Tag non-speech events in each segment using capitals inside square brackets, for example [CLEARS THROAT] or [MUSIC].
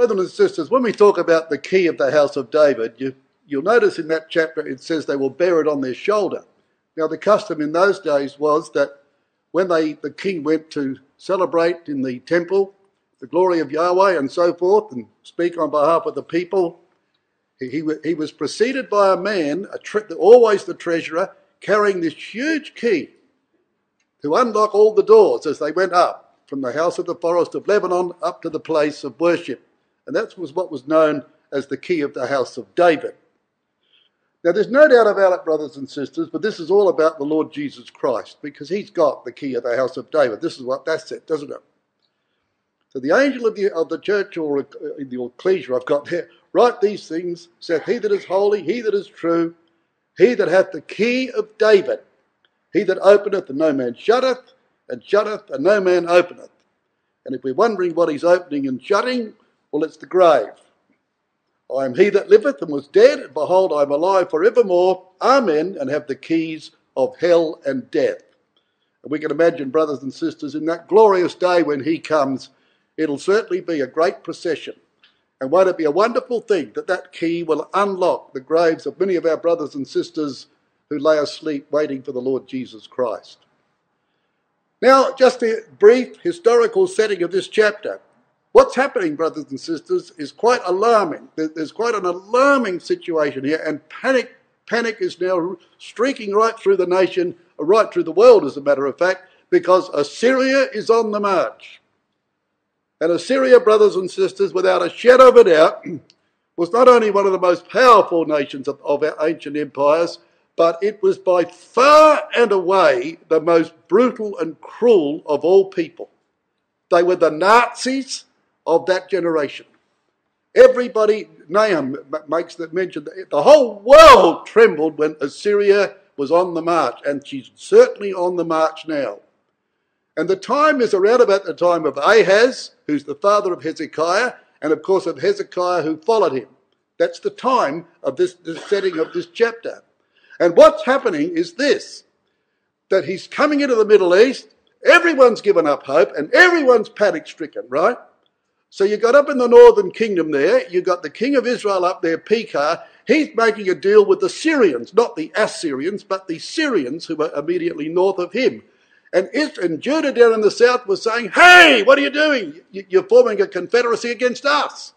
Brothers and sisters, when we talk about the key of the house of David, you, you'll notice in that chapter it says they will bear it on their shoulder. Now, the custom in those days was that when they, the king went to celebrate in the temple the glory of Yahweh and so forth and speak on behalf of the people, he, he, he was preceded by a man, a tre- always the treasurer, carrying this huge key to unlock all the doors as they went up from the house of the forest of Lebanon up to the place of worship. And that was what was known as the key of the house of David. Now, there's no doubt about it, brothers and sisters, but this is all about the Lord Jesus Christ because he's got the key of the house of David. This is what that's it, doesn't it? So the angel of the, of the church or in the ecclesia I've got there, write these things, saith he that is holy, he that is true, he that hath the key of David, he that openeth and no man shutteth, and shutteth and no man openeth. And if we're wondering what he's opening and shutting, well, it's the grave. I am he that liveth and was dead, and behold, I am alive for evermore. Amen, and have the keys of hell and death. And we can imagine, brothers and sisters, in that glorious day when he comes, it'll certainly be a great procession. And won't it be a wonderful thing that that key will unlock the graves of many of our brothers and sisters who lay asleep waiting for the Lord Jesus Christ? Now, just a brief historical setting of this chapter. What's happening, brothers and sisters, is quite alarming. There's quite an alarming situation here, and panic, panic is now streaking right through the nation, right through the world, as a matter of fact, because Assyria is on the march. And Assyria, brothers and sisters, without a shadow of a doubt, [CLEARS THROAT] was not only one of the most powerful nations of, of our ancient empires, but it was by far and away the most brutal and cruel of all people. They were the Nazis of that generation. Everybody, Nahum makes that mention, the whole world trembled when Assyria was on the march, and she's certainly on the march now. And the time is around about the time of Ahaz, who's the father of Hezekiah, and of course of Hezekiah who followed him. That's the time of this, this setting of this chapter. And what's happening is this that he's coming into the Middle East, everyone's given up hope, and everyone's panic stricken, right? So you got up in the northern kingdom there, you got the king of Israel up there, Pekah. He's making a deal with the Syrians, not the Assyrians, but the Syrians who were immediately north of him. And, and Judah down in the south was saying, Hey, what are you doing? You're forming a confederacy against us.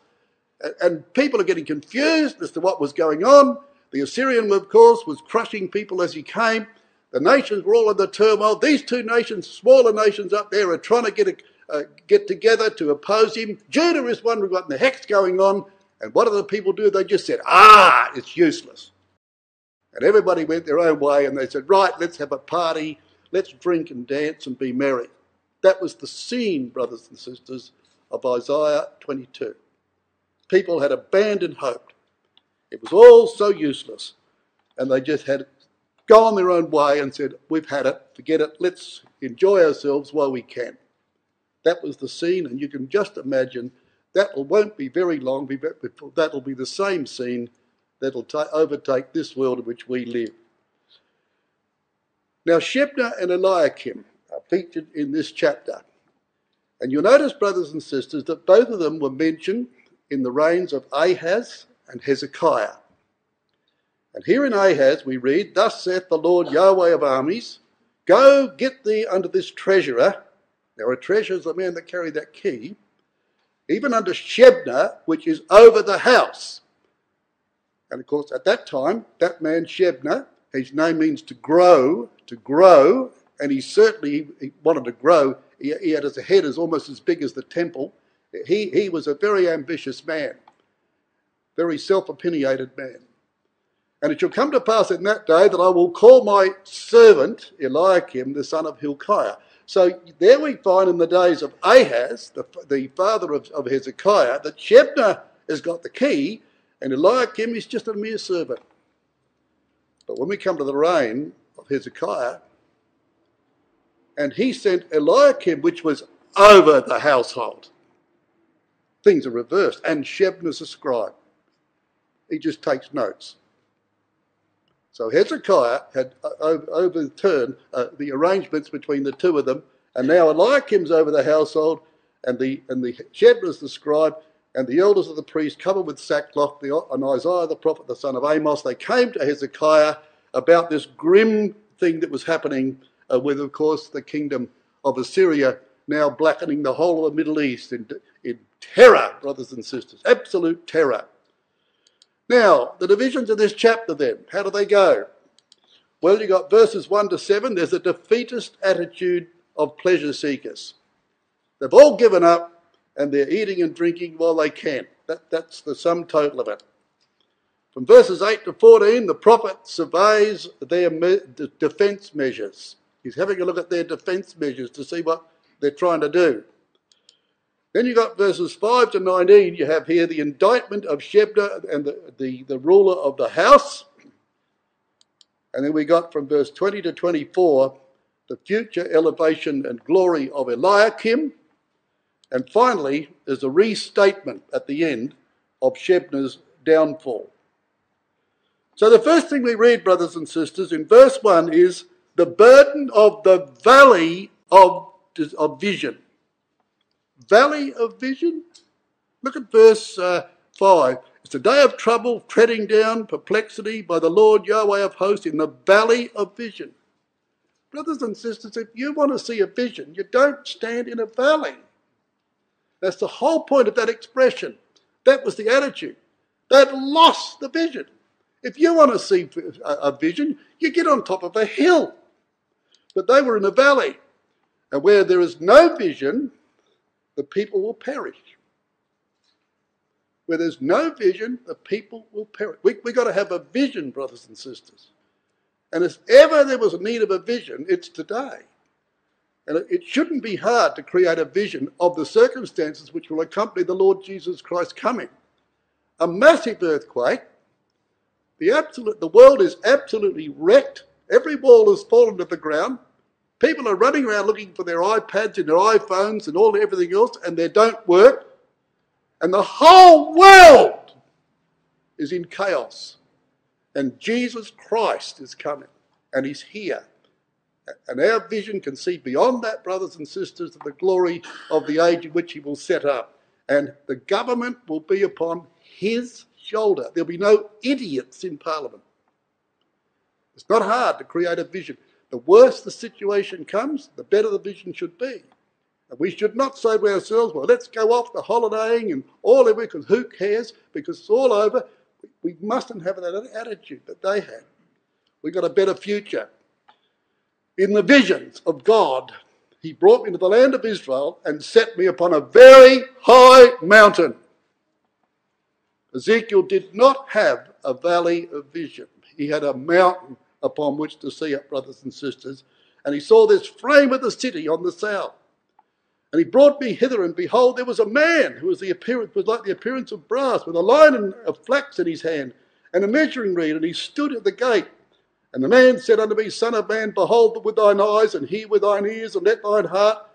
And people are getting confused as to what was going on. The Assyrian, of course, was crushing people as he came. The nations were all in the turmoil. These two nations, smaller nations up there, are trying to get a, uh, get together to oppose him. Judah is wondering what the heck's going on. And what do the people do? They just said, ah, it's useless. And everybody went their own way and they said, right, let's have a party, let's drink and dance and be merry. That was the scene, brothers and sisters, of Isaiah 22. People had abandoned hope. It was all so useless. And they just had gone their own way and said, we've had it, forget it, let's enjoy ourselves while we can. That was the scene, and you can just imagine that won't be very long before that'll be the same scene that'll overtake this world in which we live. Now, Shebna and Eliakim are featured in this chapter. And you'll notice, brothers and sisters, that both of them were mentioned in the reigns of Ahaz and Hezekiah. And here in Ahaz we read, Thus saith the Lord Yahweh of armies, Go get thee unto this treasurer, there are treasures of men that carry that key, even under Shebna, which is over the house. And of course, at that time, that man Shebna, his name means to grow, to grow, and he certainly he wanted to grow. He, he had his head as almost as big as the temple. He, he was a very ambitious man, very self opinionated man. And it shall come to pass in that day that I will call my servant Eliakim, the son of Hilkiah. So there we find in the days of Ahaz, the, the father of, of Hezekiah, that Shebna has got the key and Eliakim is just a mere servant. But when we come to the reign of Hezekiah, and he sent Eliakim, which was over the household, things are reversed, and Shebna's a scribe. He just takes notes. So Hezekiah had uh, overturned uh, the arrangements between the two of them, and now Eliakim's over the household, and the and the Shebna's the scribe. and the elders of the priests covered with sackcloth, and Isaiah the prophet, the son of Amos, they came to Hezekiah about this grim thing that was happening uh, with, of course, the kingdom of Assyria now blackening the whole of the Middle East in, in terror, brothers and sisters, absolute terror. Now, the divisions of this chapter then, how do they go? Well, you've got verses 1 to 7, there's a defeatist attitude of pleasure seekers. They've all given up and they're eating and drinking while they can. That, that's the sum total of it. From verses 8 to 14, the prophet surveys their me- defense measures. He's having a look at their defense measures to see what they're trying to do. Then you've got verses 5 to 19, you have here the indictment of Shebna and the, the, the ruler of the house. And then we got from verse 20 to 24 the future elevation and glory of Eliakim. And finally, there's a restatement at the end of Shebna's downfall. So the first thing we read, brothers and sisters, in verse 1 is the burden of the valley of, of vision. Valley of vision? Look at verse uh, 5. It's a day of trouble, treading down perplexity by the Lord Yahweh of hosts in the valley of vision. Brothers and sisters, if you want to see a vision, you don't stand in a valley. That's the whole point of that expression. That was the attitude. They'd lost the vision. If you want to see a vision, you get on top of a hill. But they were in a valley. And where there is no vision, the people will perish. Where there's no vision, the people will perish. We've we got to have a vision, brothers and sisters. And if ever there was a need of a vision, it's today. And it shouldn't be hard to create a vision of the circumstances which will accompany the Lord Jesus Christ coming. A massive earthquake, the, absolute, the world is absolutely wrecked, every wall has fallen to the ground, People are running around looking for their iPads and their iPhones and all everything else, and they don't work. And the whole world is in chaos. And Jesus Christ is coming, and He's here. And our vision can see beyond that, brothers and sisters, of the glory of the age in which He will set up. And the government will be upon His shoulder. There'll be no idiots in Parliament. It's not hard to create a vision. The worse the situation comes, the better the vision should be. And we should not say to ourselves, well, let's go off the holidaying and all of it because who cares? Because it's all over. We mustn't have that attitude that they had. We've got a better future. In the visions of God, He brought me to the land of Israel and set me upon a very high mountain. Ezekiel did not have a valley of vision, he had a mountain upon which to see it, brothers and sisters. And he saw this frame of the city on the south. And he brought me hither, and behold, there was a man who was the appearance was like the appearance of brass, with a line of flax in his hand, and a measuring reed, and he stood at the gate. And the man said unto me, Son of man, behold with thine eyes, and hear with thine ears, and let thine heart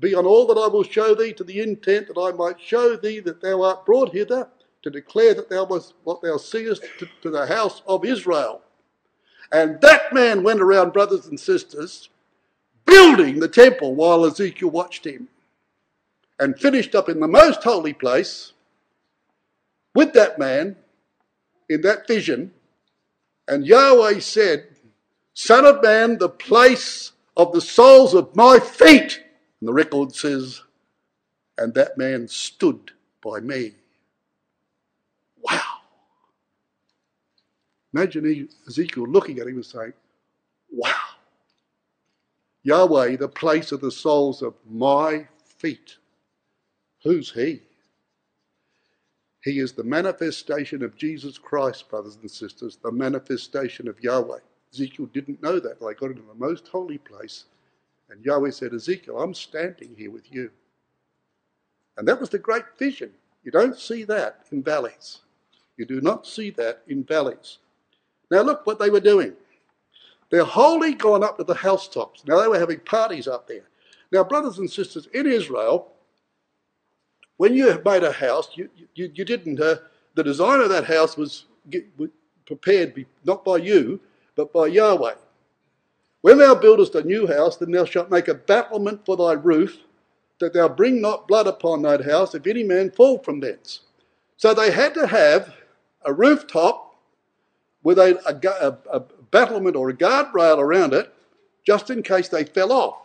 be on all that I will show thee, to the intent that I might show thee that thou art brought hither, to declare that thou was what thou seest to, to the house of Israel. And that man went around, brothers and sisters, building the temple while Ezekiel watched him and finished up in the most holy place with that man in that vision. And Yahweh said, Son of man, the place of the soles of my feet. And the record says, and that man stood by me. Wow. Imagine Ezekiel looking at him and saying, Wow, Yahweh, the place of the soles of my feet. Who's he? He is the manifestation of Jesus Christ, brothers and sisters, the manifestation of Yahweh. Ezekiel didn't know that. They got into the most holy place, and Yahweh said, Ezekiel, I'm standing here with you. And that was the great vision. You don't see that in valleys. You do not see that in valleys. Now, look what they were doing. They're wholly gone up to the housetops. Now, they were having parties up there. Now, brothers and sisters, in Israel, when you have made a house, you, you, you didn't, uh, the design of that house was prepared not by you, but by Yahweh. When thou buildest a new house, then thou shalt make a battlement for thy roof, that thou bring not blood upon that house if any man fall from thence. So they had to have a rooftop with a, a, a, battlement or a guardrail around it just in case they fell off.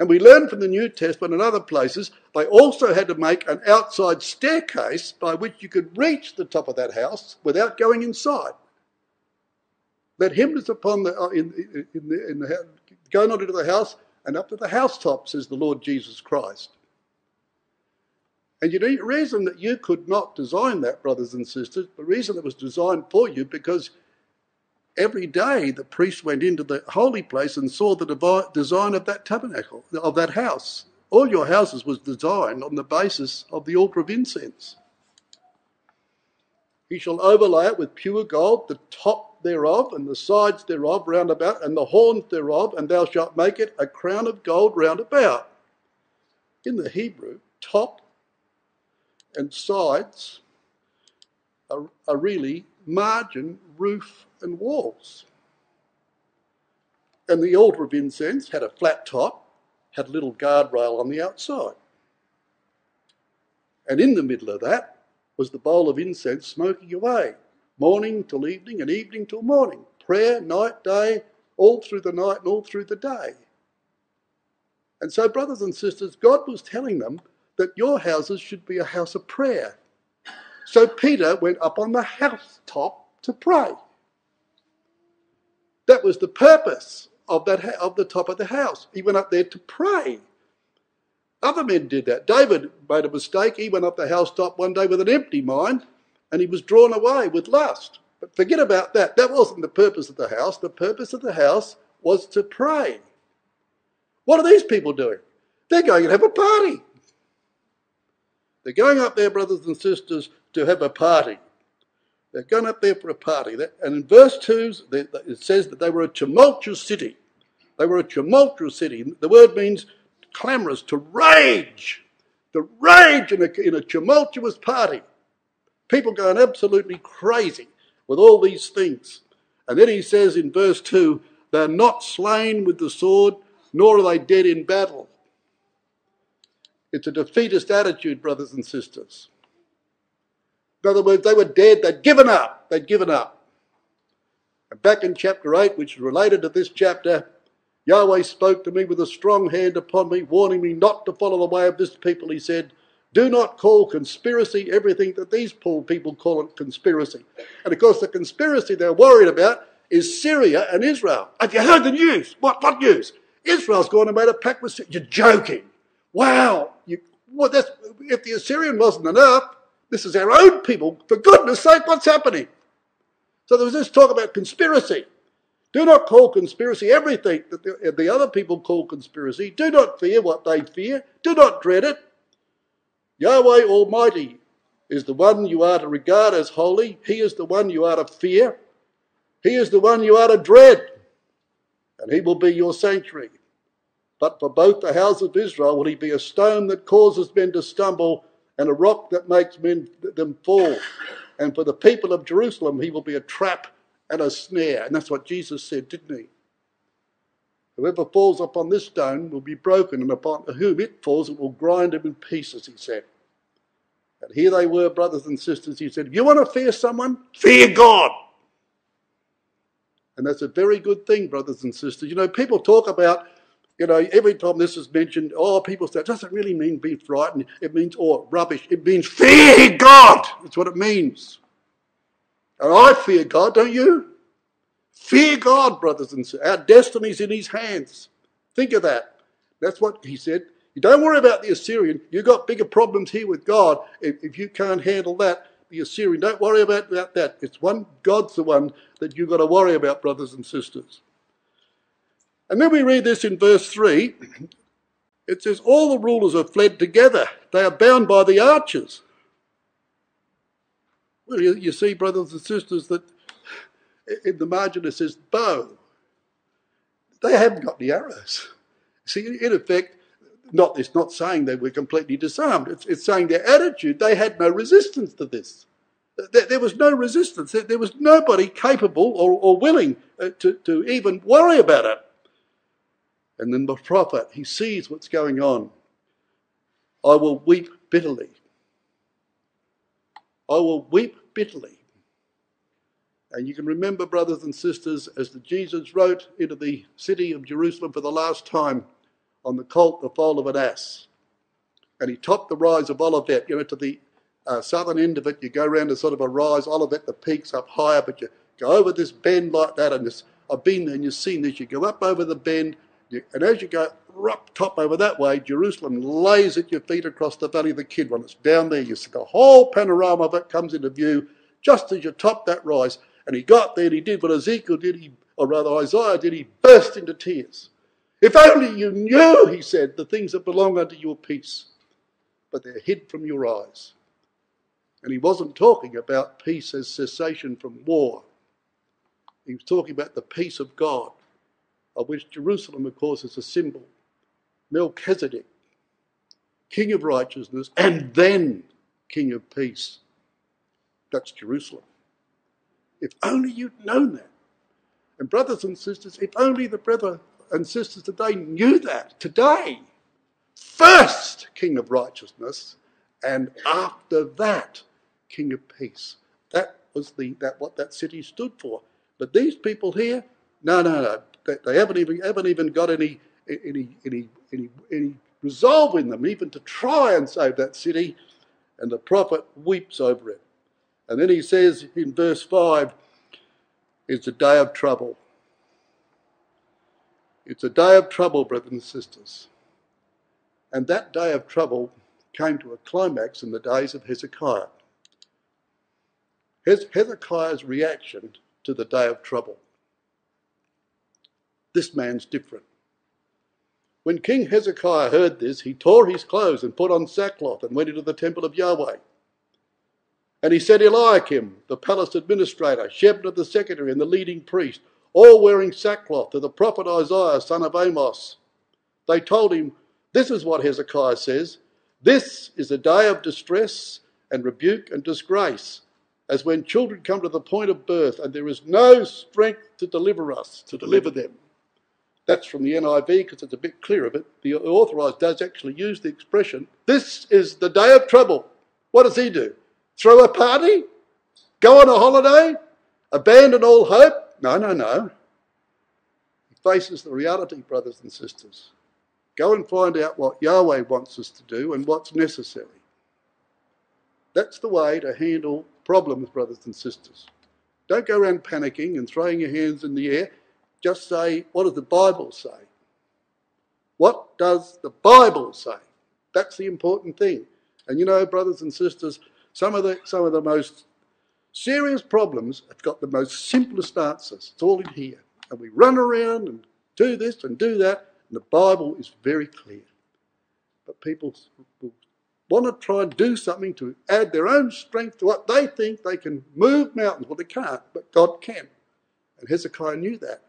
And we learn from the New Testament and other places, they also had to make an outside staircase by which you could reach the top of that house without going inside. Let him that's upon the, uh, in, in, the, in the, go not into the house and up to the housetop, says the Lord Jesus Christ. And you know, the reason that you could not design that, brothers and sisters, the reason it was designed for you, because every day the priest went into the holy place and saw the design of that tabernacle, of that house. All your houses was designed on the basis of the altar of incense. He shall overlay it with pure gold, the top thereof, and the sides thereof round about, and the horns thereof, and thou shalt make it a crown of gold round about. In the Hebrew, top and sides are, are really margin, roof, and walls. And the altar of incense had a flat top, had a little guardrail on the outside. And in the middle of that was the bowl of incense smoking away, morning till evening and evening till morning. Prayer, night, day, all through the night and all through the day. And so, brothers and sisters, God was telling them that your houses should be a house of prayer. So Peter went up on the housetop to pray. That was the purpose of that of the top of the house. He went up there to pray. Other men did that. David made a mistake. He went up the housetop one day with an empty mind and he was drawn away with lust. But forget about that. That wasn't the purpose of the house. The purpose of the house was to pray. What are these people doing? They're going to have a party. They're going up there, brothers and sisters, to have a party. They're going up there for a party. And in verse 2, it says that they were a tumultuous city. They were a tumultuous city. The word means clamorous, to rage. To rage in a, in a tumultuous party. People going absolutely crazy with all these things. And then he says in verse 2 they're not slain with the sword, nor are they dead in battle. It's a defeatist attitude, brothers and sisters. In other words, they were dead, they'd given up, they'd given up. And back in chapter 8, which is related to this chapter, Yahweh spoke to me with a strong hand upon me, warning me not to follow the way of this people. He said, Do not call conspiracy everything that these poor people call it conspiracy. And of course, the conspiracy they're worried about is Syria and Israel. Have you heard the news? What, what news? Israel's gone and made a pact with Syria. You're joking. Wow. Well, if the Assyrian wasn't enough, this is our own people. For goodness sake, what's happening? So there was this talk about conspiracy. Do not call conspiracy everything that the, uh, the other people call conspiracy. Do not fear what they fear. Do not dread it. Yahweh Almighty is the one you are to regard as holy. He is the one you are to fear. He is the one you are to dread. And he will be your sanctuary. But for both the house of Israel will he be a stone that causes men to stumble and a rock that makes men them fall. And for the people of Jerusalem, he will be a trap and a snare. And that's what Jesus said, didn't he? Whoever falls upon this stone will be broken, and upon whom it falls, it will grind him in pieces, he said. And here they were, brothers and sisters. He said, If you want to fear someone, fear God. And that's a very good thing, brothers and sisters. You know, people talk about you know, every time this is mentioned, oh, people say, it doesn't really mean be frightened. It means, oh, rubbish. It means fear God. That's what it means. And I fear God, don't you? Fear God, brothers and sisters. Our destiny's in his hands. Think of that. That's what he said. You don't worry about the Assyrian. You've got bigger problems here with God. If, if you can't handle that, the Assyrian, don't worry about, about that. It's one, God's the one that you've got to worry about, brothers and sisters. And then we read this in verse 3. It says, All the rulers have fled together. They are bound by the archers. Well, you, you see, brothers and sisters, that in the margin it says bow. They haven't got the arrows. See, in effect, not it's not saying they were completely disarmed. It's, it's saying their attitude, they had no resistance to this. There, there was no resistance. There, there, was nobody capable or, or willing uh, to, to even worry about it. And then the prophet, he sees what's going on. I will weep bitterly. I will weep bitterly. And you can remember, brothers and sisters, as the Jesus rode into the city of Jerusalem for the last time on the colt, the foal of an ass. And he topped the rise of Olivet, you know, to the uh, southern end of it. You go around a sort of a rise, Olivet, the peak's up higher, but you go over this bend like that. And this, I've been there and you've seen this. You go up over the bend, and as you go up top over that way, Jerusalem lays at your feet across the valley of the Kidron. It's down there. You see the whole panorama of it comes into view just as you top that rise. And he got there and he did what Ezekiel did, he, or rather Isaiah did, he burst into tears. If only you knew, he said, the things that belong unto your peace, but they're hid from your eyes. And he wasn't talking about peace as cessation from war. He was talking about the peace of God, of which Jerusalem, of course, is a symbol. Melchizedek, King of righteousness, and then King of peace. That's Jerusalem. If only you'd known that. And brothers and sisters, if only the brother and sisters today knew that. Today, first King of righteousness, and after that, King of peace. That was the that what that city stood for. But these people here, no, no, no. They, haven't even haven't even got any any any any any resolve in them even to try and save that city. And the prophet weeps over it. And then he says in verse 5 it's a day of trouble. It's a day of trouble, brothers and sisters. And that day of trouble came to a climax in the days of Hezekiah. Hezekiah's reaction to the day of trouble. This man's different. When King Hezekiah heard this, he tore his clothes and put on sackcloth and went into the temple of Yahweh. And he said Eliakim, the palace administrator, Shebna the secretary, and the leading priest, all wearing sackcloth, to the prophet Isaiah, son of Amos. They told him, This is what Hezekiah says This is a day of distress and rebuke and disgrace, as when children come to the point of birth and there is no strength to deliver us, to deliver them. That's from the NIV because it's a bit clearer, but. The authorized does actually use the expression, This is the day of trouble. What does he do? Throw a party? Go on a holiday? Abandon all hope? No, no, no. He faces the reality, brothers and sisters. Go and find out what Yahweh wants us to do and what's necessary. That's the way to handle problems, brothers and sisters. Don't go around panicking and throwing your hands in the air. Just say, what does the Bible say? What does the Bible say? That's the important thing. And you know, brothers and sisters, some of the, some of the most serious problems have got the most simplest answers. It's all in here. And we run around and do this and do that, and the Bible is very clear. But people want to try and do something to add their own strength to what they think they can move mountains. Well, they can't, but God can. And Hezekiah knew that.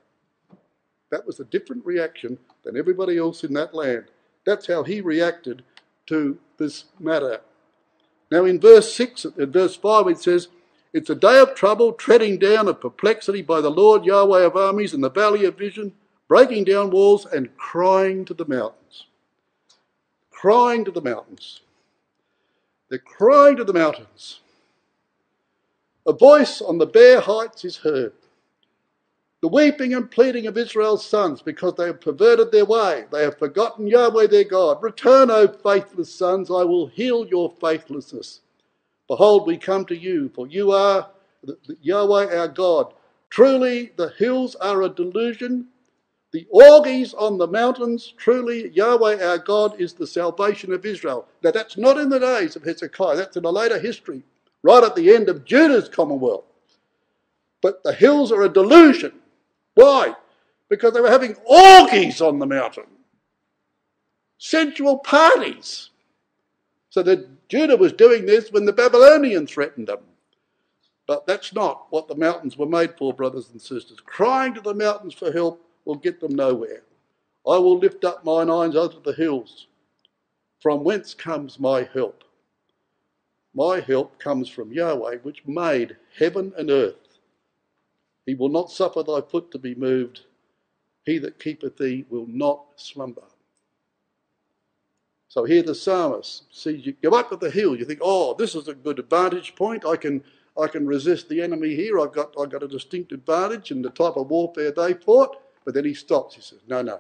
That was a different reaction than everybody else in that land. That's how he reacted to this matter. Now, in verse 6, in verse 5, it says, It's a day of trouble, treading down of perplexity by the Lord Yahweh of armies in the valley of vision, breaking down walls and crying to the mountains. Crying to the mountains. They're crying to the mountains. A voice on the bare heights is heard the weeping and pleading of Israel's sons because they have perverted their way. They have forgotten Yahweh their God. Return, O faithless sons, I will heal your faithlessness. Behold, we come to you, for you are Yahweh our God. Truly, the hills are a delusion. The orgies on the mountains, truly, Yahweh our God is the salvation of Israel. Now, that's not in the days of Hezekiah, that's in a later history, right at the end of Judah's commonwealth. But the hills are a delusion. Why? Because they were having orgies on the mountain, sensual parties. So that Judah was doing this when the Babylonians threatened them. But that's not what the mountains were made for, brothers and sisters. Crying to the mountains for help will get them nowhere. I will lift up mine eyes unto the hills. From whence comes my help? My help comes from Yahweh, which made heaven and earth. He will not suffer thy foot to be moved. He that keepeth thee will not slumber. So here the psalmist sees you go up at the hill. You think, oh, this is a good vantage point. I can I can resist the enemy here. I've got I've got a distinct advantage in the type of warfare they fought. But then he stops. He says, no, no.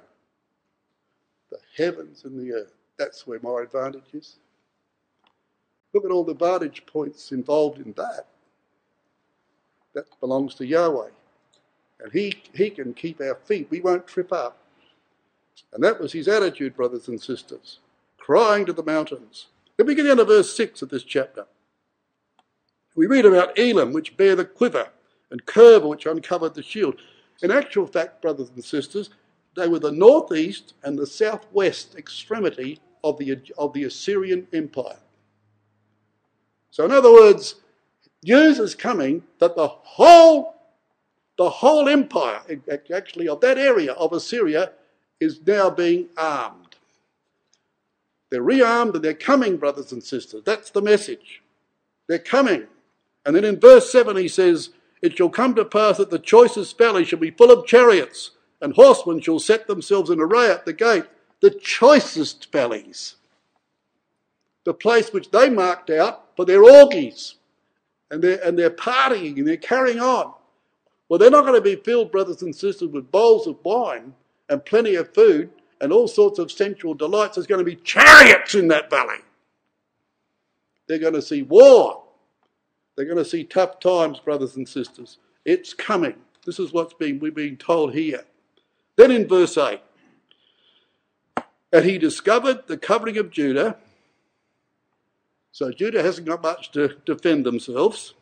The heavens and the earth. That's where my advantage is. Look at all the vantage points involved in that. That belongs to Yahweh. And he, he can keep our feet. We won't trip up. And that was his attitude, brothers and sisters, crying to the mountains. Let me get down to verse 6 of this chapter. We read about Elam, which bare the quiver, and Cherbah, which uncovered the shield. In actual fact, brothers and sisters, they were the northeast and the southwest extremity of the, of the Assyrian Empire. So, in other words, news is coming that the whole, the whole empire, actually of that area of Assyria, is now being armed. They're rearmed and they're coming, brothers and sisters. That's the message. They're coming. And then in verse 7 he says, It shall come to pass that the choicest valley shall be full of chariots, and horsemen shall set themselves in array at the gate. The choicest valleys the place which they marked out for their orgies and their, and their partying and they're carrying on. Well, they're not going to be filled, brothers and sisters, with bowls of wine and plenty of food and all sorts of sensual delights. There's going to be chariots in that valley. They're going to see war. They're going to see tough times, brothers and sisters. It's coming. This is what's being we're being told here. Then in verse 8, and he discovered the covering of Judah so Judah hasn't got much to defend themselves.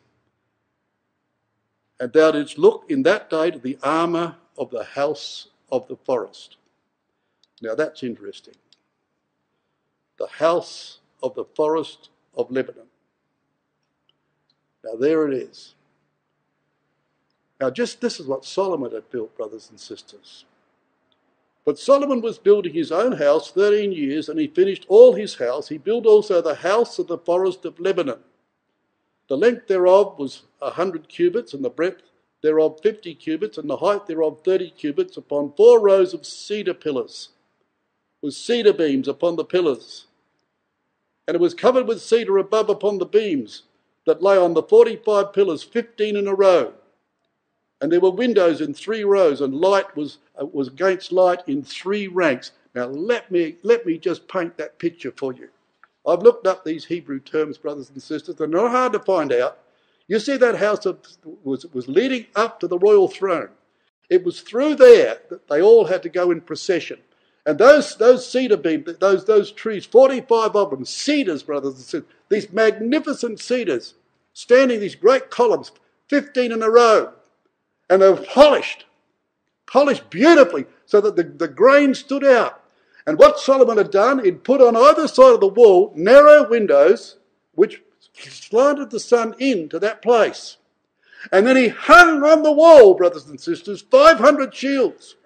And thou didst look in that day to the armour of the house of the forest. Now that's interesting. The house of the forest of Lebanon. Now there it is. Now, just this is what Solomon had built, brothers and sisters. But Solomon was building his own house 13 years, and he finished all his house. He built also the house of the forest of Lebanon. The length thereof was a hundred cubits, and the breadth thereof fifty cubits, and the height thereof thirty cubits, upon four rows of cedar pillars, with cedar beams upon the pillars. And it was covered with cedar above upon the beams that lay on the forty five pillars, fifteen in a row and there were windows in three rows, and light was, Uh, was against light in three ranks. Now, let me, let me just paint that picture for you. I've looked up these Hebrew terms, brothers and sisters. They're not hard to find out. You see, that house was, was leading up to the royal throne. It was through there that they all had to go in procession. And those, those cedar beams, those, those trees, 45 of them, cedars, brothers and sisters, these magnificent cedars, standing these great columns, 15 in a row and they were polished, polished beautifully so that the, the grain stood out. And what Solomon had done, he'd put on either side of the wall narrow windows which slanted the sun into that place. And then he hung on the wall, brothers and sisters, 500 shields.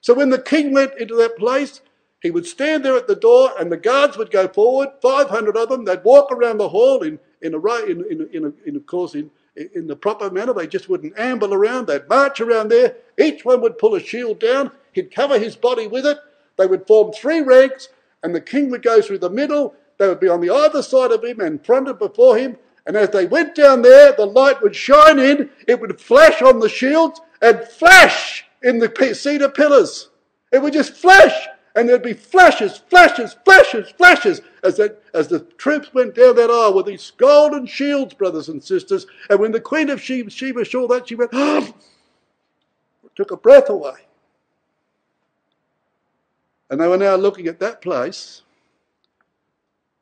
So when the king went into that place, he would stand there at the door and the guards would go forward, 500 of them. They'd walk around the hall in, in a row, in, in, in, in, of course, in, in the proper manner. They just wouldn't amble around. They'd march around there. Each one would pull a shield down. He'd cover his body with it. They would form three ranks, and the king would go through the middle. They would be on the either side of him and fronted before him. And as they went down there, the light would shine in. It would flash on the shields and flash in the cedar pillars. It would just flash and there'd be flashes, flashes, flashes, flashes as, that, as the troops went down that aisle with these golden shields, brothers and sisters. And when the Queen of Sheba, saw that, she went, oh, [GASPS] took a breath away. And they were now looking at that place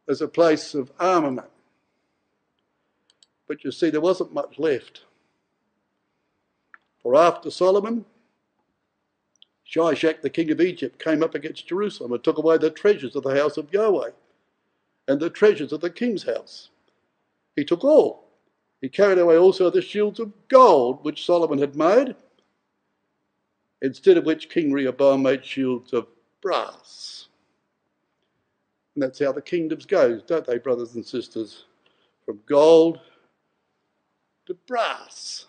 as a place of armament. But you see, there wasn't much left. For after Solomon, Shishak, the king of Egypt, came up against Jerusalem and took away the treasures of the house of Yahweh and the treasures of the king's house. He took all. He carried away also the shields of gold which Solomon had made, instead of which King Rehoboam made shields of brass. And that's how the kingdoms go, don't they, brothers and sisters? From gold to brass.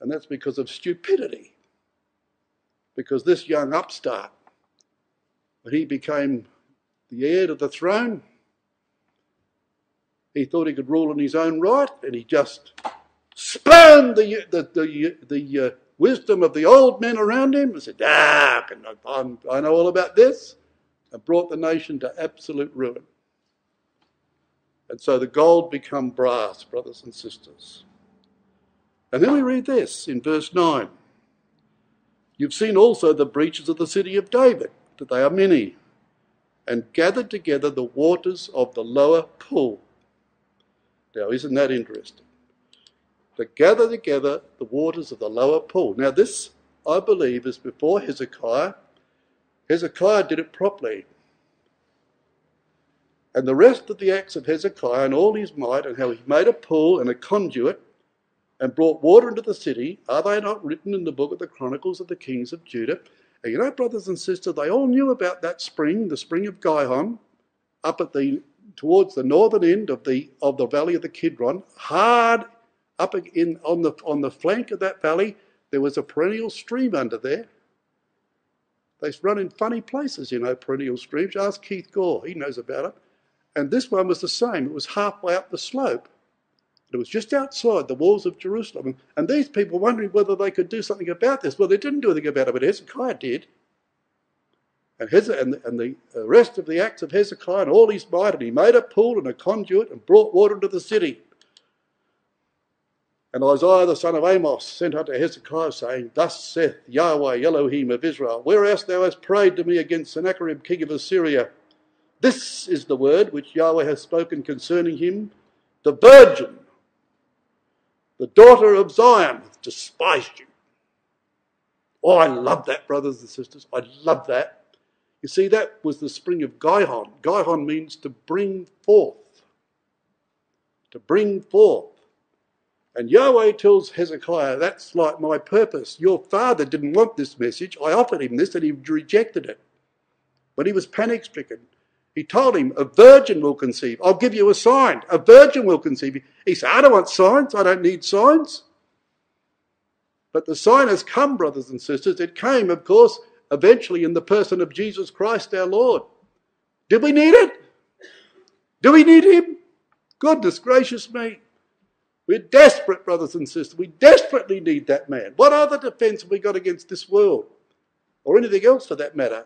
And that's because of stupidity. Because this young upstart, when he became the heir to the throne, he thought he could rule in his own right, and he just spurned the, the, the, the uh, wisdom of the old men around him and said, Ah, I, I know all about this, and brought the nation to absolute ruin. And so the gold become brass, brothers and sisters. And then we read this in verse 9. You've seen also the breaches of the city of David, that they are many, and gathered together the waters of the lower pool. Now, isn't that interesting? To gather together the waters of the lower pool. Now, this, I believe, is before Hezekiah. Hezekiah did it properly. And the rest of the acts of Hezekiah and all his might, and how he made a pool and a conduit and brought water into the city, are they not written in the book of the Chronicles of the Kings of Judah? And you know, brothers and sisters, they all knew about that spring, the spring of Gihon, up at the towards the northern end of the of the valley of the Kidron, hard up in on the on the flank of that valley, there was a perennial stream under there. They run in funny places, you know, perennial streams. Ask Keith Gore, he knows about it. And this one was the same. It was halfway up the slope. It was just outside the walls of Jerusalem. And these people wondering whether they could do something about this. Well, they didn't do anything about it, but Hezekiah did. And, and, the, and the uh, rest of the acts of Hezekiah and all his might, and he made a pool and a conduit and brought water into the city. And Isaiah the son of Amos sent unto Hezekiah, saying, Thus saith Yahweh Elohim of Israel, Whereas thou hast prayed to me against Sennacherib king of Assyria, this is the word which Yahweh has spoken concerning him. The virgin the daughter of Zion despised you. Oh, I love that, brothers and sisters. I love that. You see, that was the spring of Gihon. Gihon means to bring forth. To bring forth. And Yahweh tells Hezekiah, that's like my purpose. Your father didn't want this message. I offered him this and he rejected it. But he was panic stricken. He told him, A virgin will conceive. I'll give you a sign. A virgin will conceive. He said, I don't want signs. I don't need signs. But the sign has come, brothers and sisters. It came, of course, eventually in the person of Jesus Christ our Lord. Did we need it? Do we need him? Goodness gracious me. We're desperate, brothers and sisters. We desperately need that man. What other defense have we got against this world? Or anything else for that matter?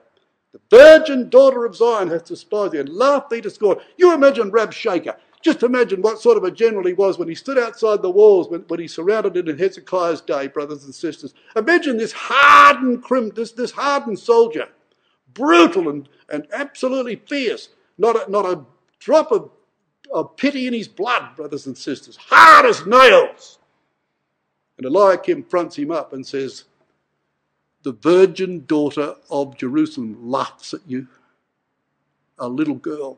The virgin daughter of Zion hath despised thee and laughed thee to scorn. You imagine Rabshakeh. Just imagine what sort of a general he was when he stood outside the walls, when, when he surrounded it in Hezekiah's day, brothers and sisters. Imagine this hardened crim, this, this hardened soldier, brutal and, and absolutely fierce, not a, not a drop of, of pity in his blood, brothers and sisters, hard as nails. And Eliakim fronts him up and says, the virgin daughter of Jerusalem laughs at you, a little girl.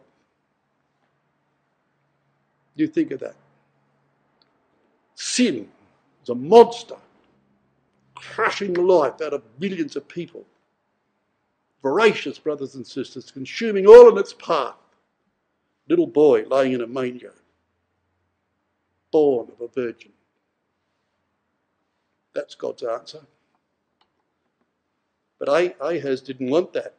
You think of that. Sin is a monster, crushing the life out of millions of people. Voracious, brothers and sisters, consuming all in its path. Little boy lying in a manger, born of a virgin. That's God's answer. But Ahaz didn't want that.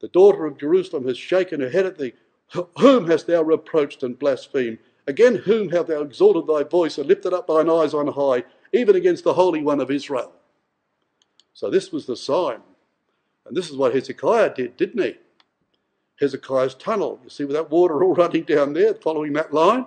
The daughter of Jerusalem has shaken her head at thee. Whom hast thou reproached and blasphemed? Again, whom hast thou exalted thy voice and lifted up thine eyes on high, even against the Holy One of Israel? So this was the sign. And this is what Hezekiah did, didn't he? Hezekiah's tunnel. You see with that water [LAUGHS] all running down there, following that line?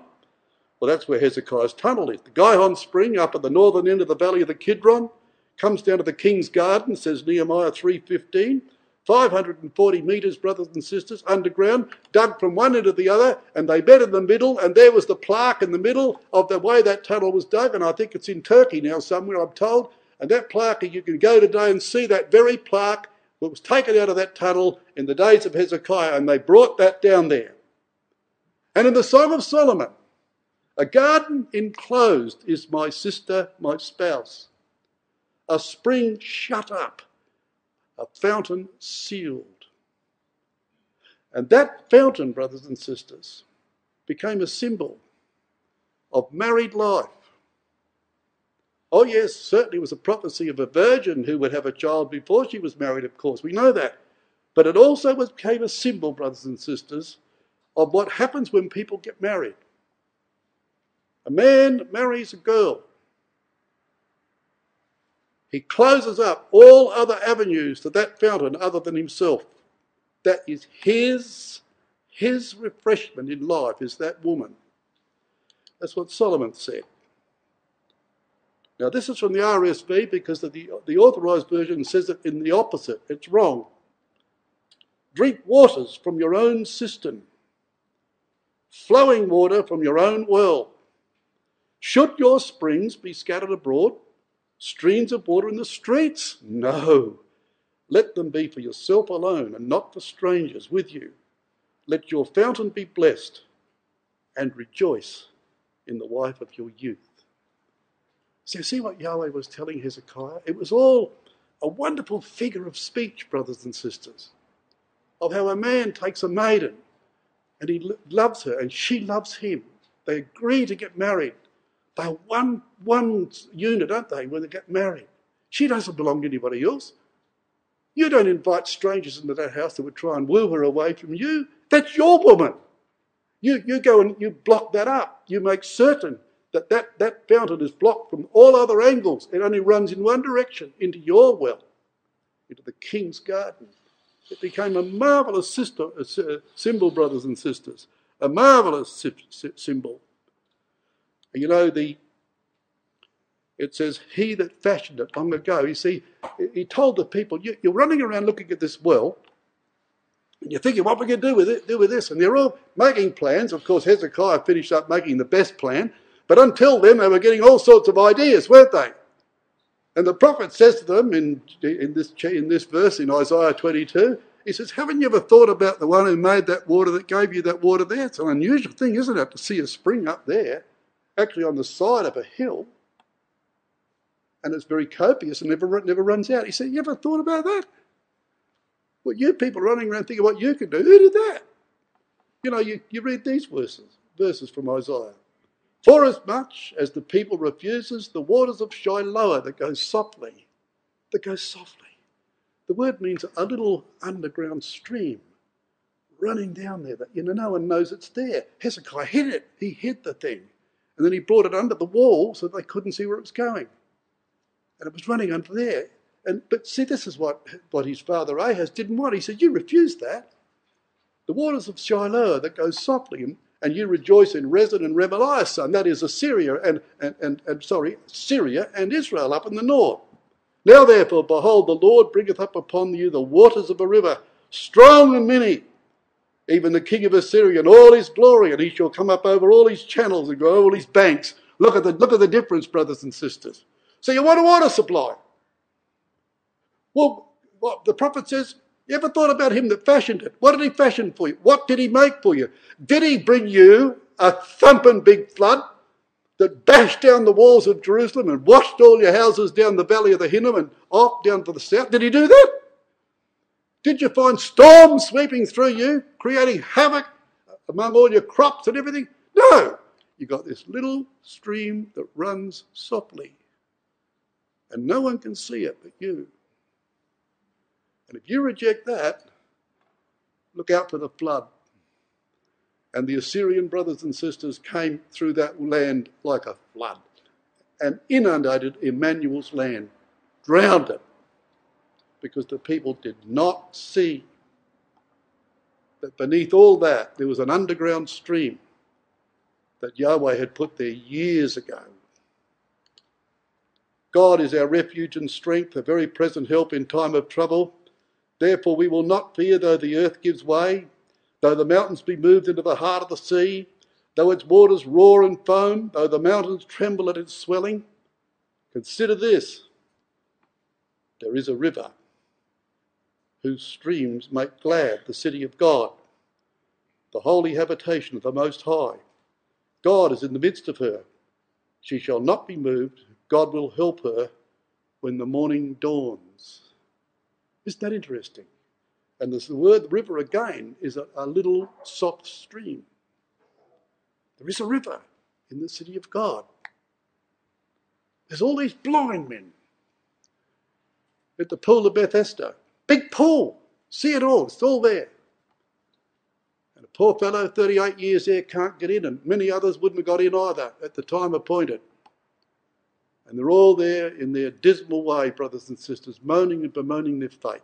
Well, that's where Hezekiah's tunnel is. The Gihon spring up at the northern end of the valley of the Kidron comes down to the king's garden, says Nehemiah 3.15. 540 metres, brothers and sisters, underground, dug from one end to the other, and they met in the middle, and there was the plaque in the middle of the way that tunnel was dug, and I think it's in Turkey now somewhere, I'm told. And that plaque, you can go today and see that very plaque that was taken out of that tunnel in the days of Hezekiah, and they brought that down there. And in the Song of Solomon, a garden enclosed is my sister, my spouse a spring shut up, a fountain sealed. And that fountain, brothers and sisters, became a symbol of married life, Oh, yes, certainly it was a prophecy of a virgin who would have a child before she was married, of course. We know that. But it also became a symbol, brothers and sisters, of what happens when people get married. A man marries a girl. He closes up all other avenues to that fountain other than himself. That is his, his refreshment in life, is that woman. That's what Solomon said. Now, this is from the RSV because the, the authorized version says it in the opposite. It's wrong. Drink waters from your own cistern, flowing water from your own well. Should your springs be scattered abroad, streams of water in the streets? No. Let them be for yourself alone and not for strangers with you. Let your fountain be blessed and rejoice in the wife of your youth. So, see what Yahweh was telling Hezekiah? It was all a wonderful figure of speech, brothers and sisters, of how a man takes a maiden and he loves her and she loves him. They agree to get married. They're one, one unit, aren't they, when they get married? She doesn't belong to anybody else. You don't invite strangers into that house that would try and woo her away from you. That's your woman. You, you go and you block that up. You make certain that, that that fountain is blocked from all other angles. It only runs in one direction, into your well, into the king's garden. It became a marvelous system, a uh, uh, symbol, brothers and sisters, a marvelous symbol. You know, the it says, He that fashioned it long ago. You see, he told the people, You're running around looking at this well, and you're thinking, What are we going to do with it? Do with this? And they're all making plans. Of course, Hezekiah finished up making the best plan. But until then, they were getting all sorts of ideas, weren't they? And the prophet says to them in, in, this, in this verse in Isaiah 22, he says, Haven't you ever thought about the one who made that water that gave you that water there? It's an unusual thing, isn't it, to see a spring up there, actually on the side of a hill, and it's very copious and never, never runs out. He said, You ever thought about that? Well, you people running around thinking what you can do, who did that? You know, you, you read these verses, verses from Isaiah. For as much as the people refuses the waters of Shiloah that go softly, that go softly. The word means a little underground stream running down there that you know no one knows it's there. Hezekiah hid it. He hid the thing. And then he brought it under the wall so they couldn't see where it was going. And it was running under there. And but see, this is what, what his father Ahaz didn't want. He said, You refuse that. The waters of Shiloah that go softly. And and you rejoice in Rezin and Remaliah's son, that is Assyria and, and, and, and sorry, Syria and Israel up in the north. Now therefore, behold, the Lord bringeth up upon you the waters of a river, strong and many, even the king of Assyria and all his glory, and he shall come up over all his channels and go over all his banks. Look at the look at the difference, brothers and sisters. So you want a water supply. Well, what the prophet says, you ever thought about him that fashioned it? What did he fashion for you? What did he make for you? Did he bring you a thumping big flood that bashed down the walls of Jerusalem and washed all your houses down the valley of the Hinnom and off down to the south? Did he do that? Did you find storms sweeping through you, creating havoc among all your crops and everything? No. You got this little stream that runs softly, and no one can see it but you. And if you reject that, look out for the flood. And the Assyrian brothers and sisters came through that land like a flood and inundated Emmanuel's land, drowned it, because the people did not see that beneath all that there was an underground stream that Yahweh had put there years ago. God is our refuge and strength, a very present help in time of trouble. Therefore, we will not fear though the earth gives way, though the mountains be moved into the heart of the sea, though its waters roar and foam, though the mountains tremble at its swelling. Consider this there is a river whose streams make glad the city of God, the holy habitation of the Most High. God is in the midst of her. She shall not be moved. God will help her when the morning dawns. Isn't that interesting? And the word river again is a, a little soft stream. There is a river in the city of God. There's all these blind men at the pool of Bethesda. Big pool. See it all. It's all there. And a poor fellow, 38 years there, can't get in, and many others wouldn't have got in either at the time appointed. And they're all there in their dismal way, brothers and sisters, moaning and bemoaning their fate.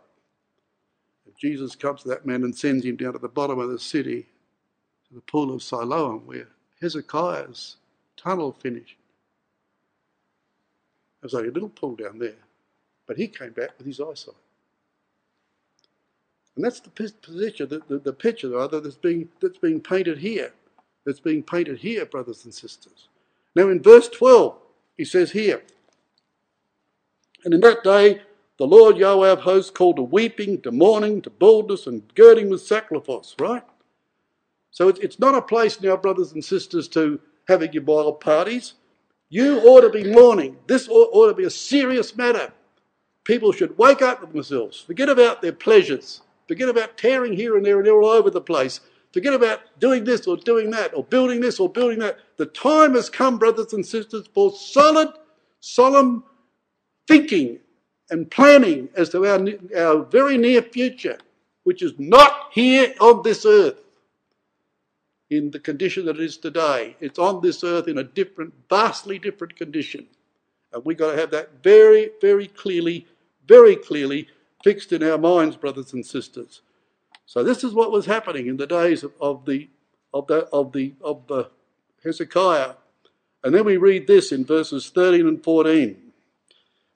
And Jesus comes to that man and sends him down to the bottom of the city, to the pool of Siloam, where Hezekiah's tunnel finished. There was only a little pool down there, but he came back with his eyesight. And that's the position, the, the, the picture rather that's being that's being painted here. That's being painted here, brothers and sisters. Now in verse 12, he says here, and in that day the Lord Yahweh of hosts called to weeping, to mourning, to baldness, and girding with sackcloth, right? So it's not a place now, brothers and sisters, to having your wild parties. You ought to be mourning. This ought to be a serious matter. People should wake up themselves, forget about their pleasures, forget about tearing here and there and all over the place, forget about doing this or doing that, or building this or building that. The time has come, brothers and sisters, for solid, solemn thinking and planning as to our, our very near future, which is not here on this earth in the condition that it is today. It's on this earth in a different, vastly different condition. And we've got to have that very, very clearly, very clearly fixed in our minds, brothers and sisters. So this is what was happening in the days of, of the of the of the of the Hezekiah. And then we read this in verses 13 and 14.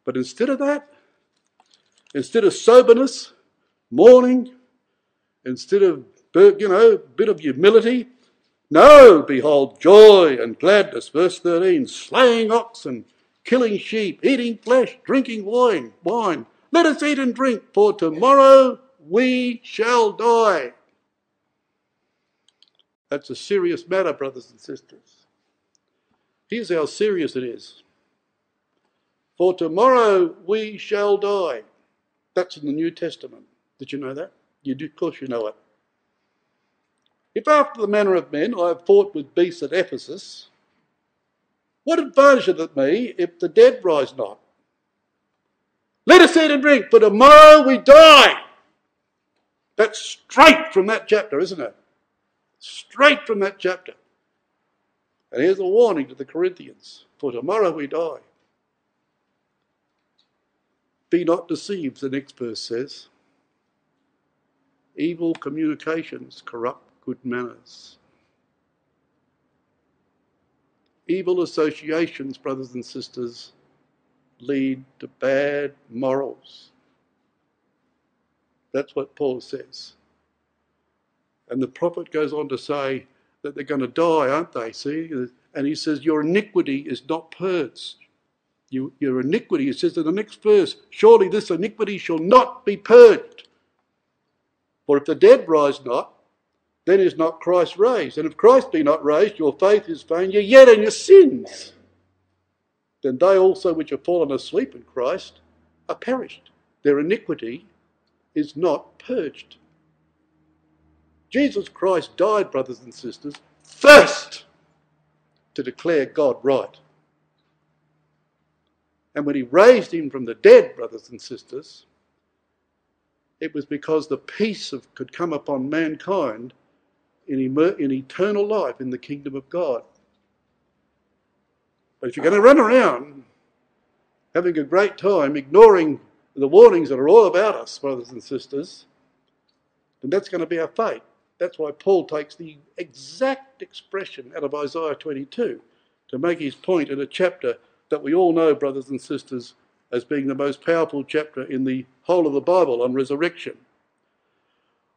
But instead of that, instead of soberness, mourning, instead of you know, a bit of humility, no, behold, joy and gladness. Verse 13 slaying oxen, killing sheep, eating flesh, drinking wine. wine. Let us eat and drink, for tomorrow we shall die. That's a serious matter, brothers and sisters. Here's how serious it is. For tomorrow we shall die. That's in the New Testament. Did you know that? You do, of course, you know it. If after the manner of men I have fought with beasts at Ephesus, what advantage is it me if the dead rise not? Let us eat and drink, for tomorrow we die. That's straight from that chapter, isn't it? Straight from that chapter. And here's a warning to the Corinthians for tomorrow we die. Be not deceived, the next verse says. Evil communications corrupt good manners. Evil associations, brothers and sisters, lead to bad morals. That's what Paul says. And the prophet goes on to say that they're going to die, aren't they? See? And he says, Your iniquity is not purged. You, your iniquity, it says in the next verse, surely this iniquity shall not be purged. For if the dead rise not, then is not Christ raised. And if Christ be not raised, your faith is vain, you're yet in your sins. Then they also which have fallen asleep in Christ are perished. Their iniquity is not purged. Jesus Christ died, brothers and sisters, first to declare God right. And when he raised him from the dead, brothers and sisters, it was because the peace of, could come upon mankind in, in eternal life in the kingdom of God. But if you're going to run around having a great time, ignoring the warnings that are all about us, brothers and sisters, then that's going to be our fate. That's why Paul takes the exact expression out of Isaiah 22 to make his point in a chapter that we all know, brothers and sisters, as being the most powerful chapter in the whole of the Bible on resurrection.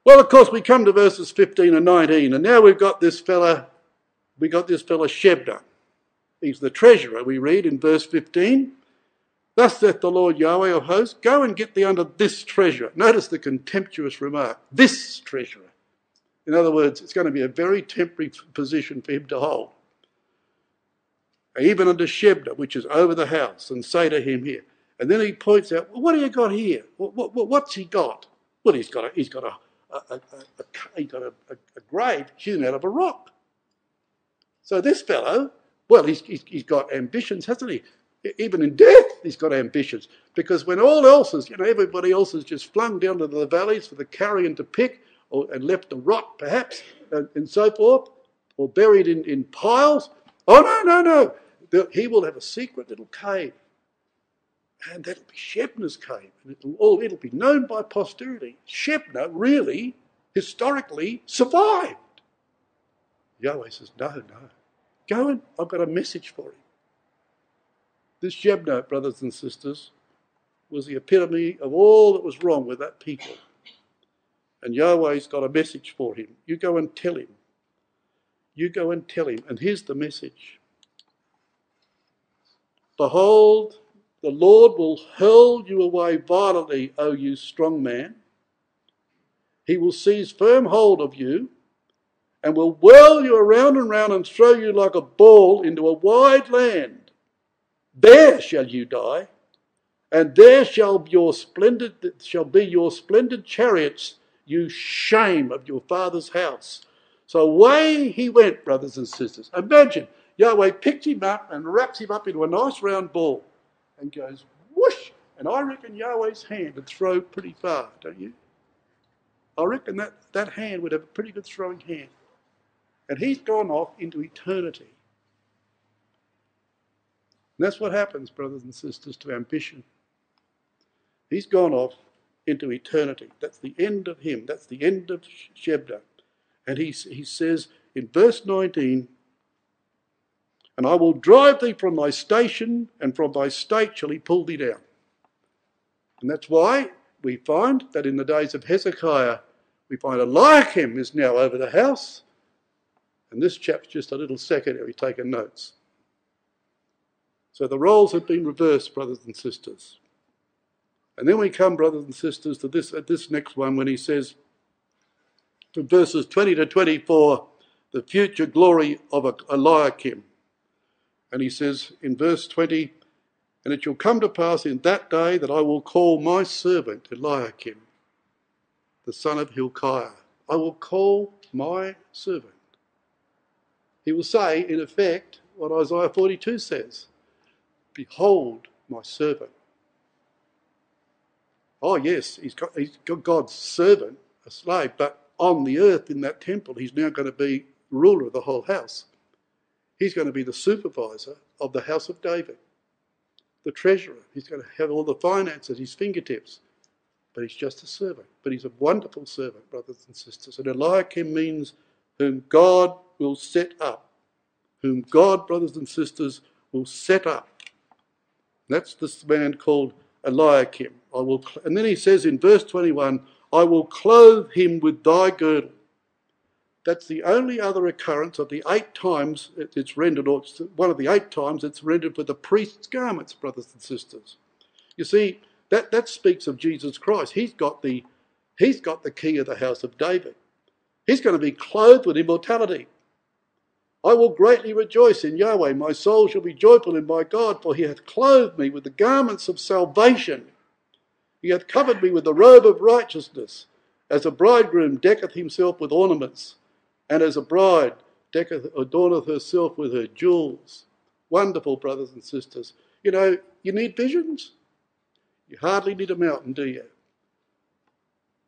Well, of course, we come to verses 15 and 19, and now we've got this fella, we got this fella Shebna. He's the treasurer, we read in verse 15. Thus saith the Lord Yahweh of hosts, go and get thee under this treasure. Notice the contemptuous remark, this treasurer. In other words, it's going to be a very temporary position for him to hold. Even under Shebna, which is over the house, and say to him here. And then he points out, well, what do you got here? What, what, what's he got? Well, he's got a, he's got a a, a, a, he got a, a, grave hewn out of a rock. So this fellow, well, he's, he's, he's got ambitions, hasn't he? Even in death, he's got ambitions. Because when all else is, you know, everybody else is just flung down to the valleys for the carrion to pick or, and left to rot, perhaps, and, and so forth, or buried in, in piles. Oh, no, no, no. He will have a secret little cave. And that'll be Shebna's cave. And it'll, all, it'll be known by posterity. Shebna really, historically, survived. Yahweh says, No, no. Go and I've got a message for him. This Shebna, brothers and sisters, was the epitome of all that was wrong with that people. And Yahweh's got a message for him. You go and tell him. You go and tell him. And here's the message Behold, the Lord will hurl you away violently, O you strong man. He will seize firm hold of you and will whirl you around and round and throw you like a ball into a wide land. There shall you die, and there shall your splendid shall be your splendid chariots, you shame of your father's house. So away he went, brothers and sisters. Imagine Yahweh picked him up and wraps him up into a nice round ball and goes whoosh. And I reckon Yahweh's hand would throw pretty far, don't you? I reckon that, that hand would have a pretty good throwing hand. And he's gone off into eternity. And that's what happens, brothers and sisters, to ambition. He's gone off into eternity. That's the end of him. That's the end of Shebna. And he, he says in verse 19, And I will drive thee from thy station, and from thy state shall he pull thee down. And that's why we find that in the days of Hezekiah, we find Eliakim is now over the house, and this chap's just a little secondary taking notes. So the roles have been reversed, brothers and sisters. And then we come, brothers and sisters, to this, at this next one when he says, from verses 20 to 24, the future glory of Eliakim. And he says in verse 20, And it shall come to pass in that day that I will call my servant Eliakim, the son of Hilkiah. I will call my servant. He will say, in effect, what Isaiah 42 says Behold my servant. Oh, yes, he's got, he's got God's servant, a slave, but on the earth in that temple, he's now going to be ruler of the whole house. He's going to be the supervisor of the house of David, the treasurer. He's going to have all the finance at his fingertips. But he's just a servant. But he's a wonderful servant, brothers and sisters. And Eliakim means whom God will set up. Whom God, brothers and sisters, will set up. That's this man called Eliakim. I will, and then he says in verse 21, I will clothe him with thy girdle. That's the only other occurrence of the eight times it's rendered, or one of the eight times it's rendered for the priest's garments, brothers and sisters. You see, that, that speaks of Jesus Christ. He's got the he's got the key of the house of David. He's going to be clothed with immortality. I will greatly rejoice in Yahweh. My soul shall be joyful in my God, for he hath clothed me with the garments of salvation. He hath covered me with the robe of righteousness, as a bridegroom decketh himself with ornaments, and as a bride decketh, adorneth herself with her jewels. Wonderful, brothers and sisters. You know, you need visions. You hardly need a mountain, do you?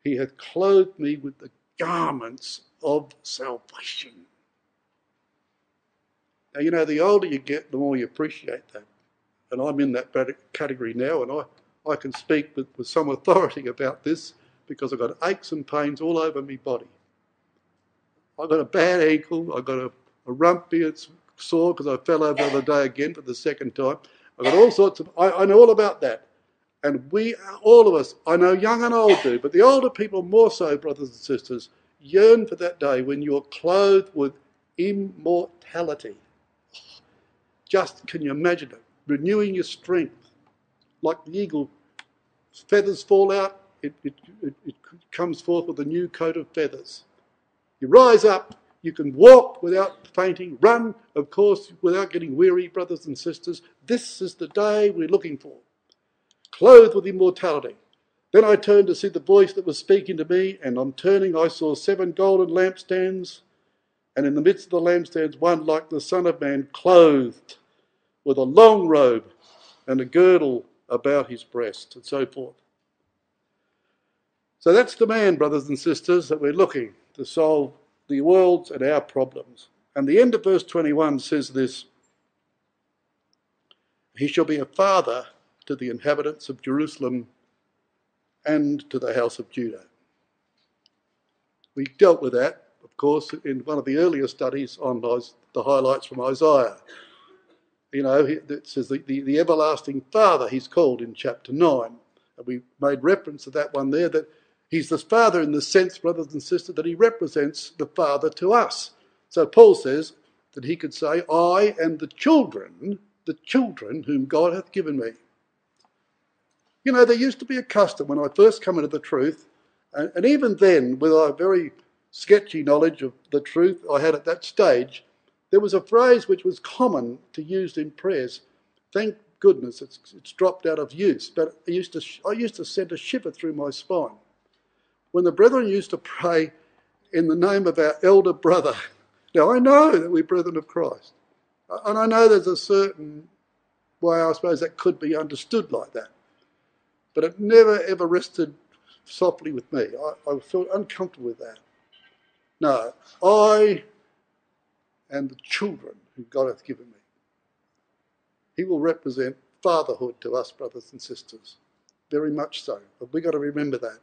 He hath clothed me with the garments of salvation. Now, you know, the older you get, the more you appreciate that. And I'm in that category now, and I, I can speak with, with some authority about this because I've got aches and pains all over my body. I've got a bad ankle, I've got a, a rump sore because I fell over the other day again for the second time. I've got all sorts of, I, I know all about that. And we, all of us, I know young and old do, but the older people more so, brothers and sisters, yearn for that day when you're clothed with immortality. Just can you imagine it? Renewing your strength. Like the eagle, feathers fall out, it, it, it, it comes forth with a new coat of feathers. You rise up, you can walk without fainting, run, of course, without getting weary, brothers and sisters. This is the day we're looking for clothed with immortality. Then I turned to see the voice that was speaking to me, and on turning I saw seven golden lampstands, and in the midst of the lampstands one like the Son of Man, clothed with a long robe, and a girdle about his breast, and so forth. So that's the man, brothers and sisters, that we're looking to solve the world's and our problems. And the end of verse 21 says this He shall be a father to the inhabitants of Jerusalem and to the house of Judah. We dealt with that, of course, in one of the earlier studies on the highlights from Isaiah. You know, it says the, the, the everlasting Father, he's called in chapter 9. And we made reference to that one there, that he's the Father in the sense, brothers and sisters, that he represents the Father to us. So Paul says that he could say, I and the children, the children whom God hath given me. You know, there used to be a custom when I first come into the truth, and, and even then, with our very sketchy knowledge of the truth I had at that stage, there was a phrase which was common to use in prayers. Thank goodness it's, it's dropped out of use, but I used, to, I used to send a shiver through my spine. When the brethren used to pray in the name of our elder brother, [LAUGHS] now I know that we're brethren of Christ, uh, and I know there's a certain way I suppose that could be understood like that. But it never ever rested softly with me. I, I felt uncomfortable with that. No, I and the children who God hath given me. He will represent fatherhood to us, brothers and sisters. Very much so. But we've got to remember that.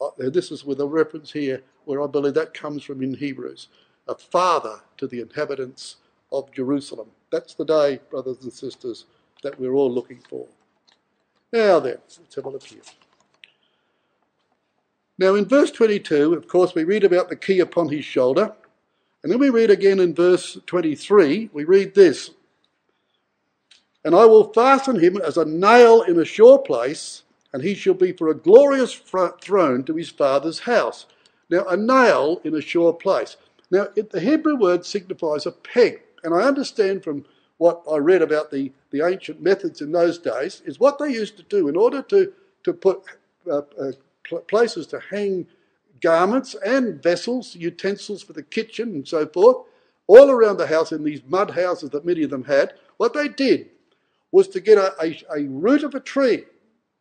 Uh, this is with a reference here where I believe that comes from in Hebrews. A father to the inhabitants of Jerusalem. That's the day, brothers and sisters, that we're all looking for. Now then, let's have a look here. Now in verse 22, of course, we read about the key upon his shoulder. And then we read again in verse 23, we read this And I will fasten him as a nail in a sure place, and he shall be for a glorious throne to his father's house. Now, a nail in a sure place. Now, it, the Hebrew word signifies a peg, and I understand from what I read about the, the ancient methods in those days is what they used to do in order to, to put uh, uh, places to hang garments and vessels, utensils for the kitchen and so forth, all around the house in these mud houses that many of them had. What they did was to get a, a, a root of a tree,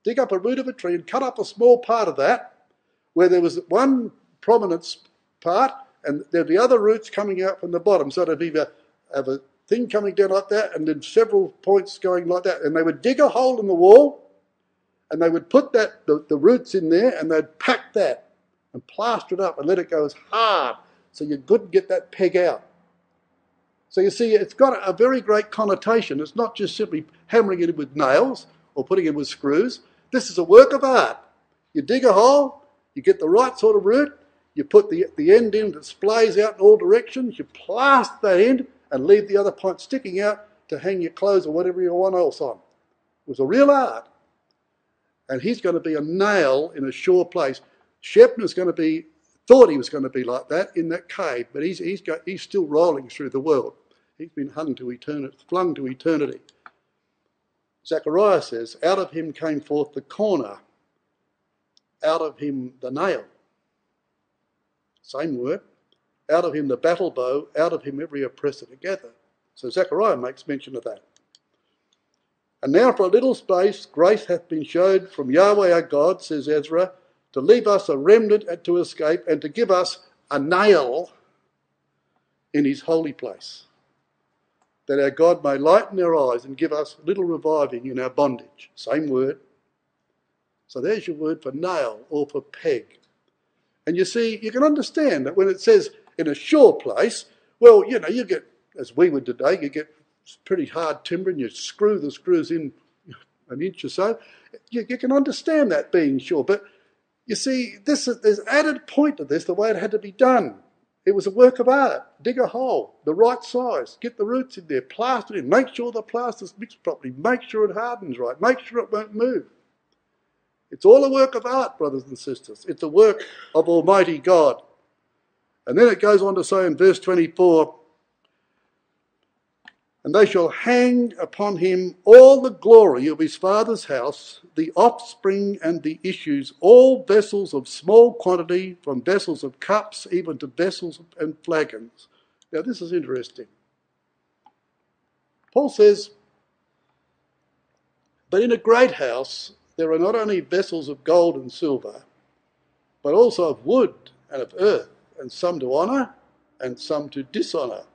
dig up a root of a tree and cut up a small part of that where there was one prominent part and there'd be other roots coming out from the bottom. So it'd either have a thing coming down like that and then several points going like that. And they would dig a hole in the wall and they would put that the, the roots in there and they'd pack that and plaster it up and let it go as hard so you couldn't get that peg out. So you see, it's got a very great connotation. It's not just simply hammering it in with nails or putting it with screws. This is a work of art. You dig a hole, you get the right sort of root, you put the, the end in that splays out in all directions, you plaster that end and leave the other point sticking out to hang your clothes or whatever you want else on. It was a real art. And he's going to be a nail in a sure place. Shebna's going to be, thought he was going to be like that in that cave, but he's, he's, got, he's still rolling through the world. He's been hung to eternity, flung to eternity. Zechariah says, out of him came forth the corner, out of him the nail. Same word out of him the battle bow, out of him every oppressor together. So Zechariah makes mention of that. And now for a little space grace hath been showed from Yahweh our God, says Ezra, to leave us a remnant to escape and to give us a nail in his holy place, that our God may lighten our eyes and give us little reviving in our bondage. Same word. So there's your word for nail or for peg. And you see, you can understand that when it says in a sure place, well, you know, you get, as we would today, you get pretty hard timber and you screw the screws in an inch or so. You, you can understand that being sure. But you see, this there's added point to this, the way it had to be done. It was a work of art. Dig a hole, the right size, get the roots in there, plaster it in, make sure the plaster's mixed properly, make sure it hardens right, make sure it won't move. It's all a work of art, brothers and sisters. It's a work of Almighty God. And then it goes on to say in verse 24, and they shall hang upon him all the glory of his father's house, the offspring and the issues, all vessels of small quantity, from vessels of cups even to vessels and flagons. Now, this is interesting. Paul says, But in a great house, there are not only vessels of gold and silver, but also of wood and of earth, and some to honour and some to dishonour.